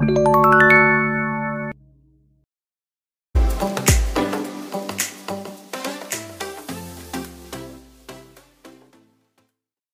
Música